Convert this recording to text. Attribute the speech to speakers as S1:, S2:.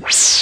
S1: you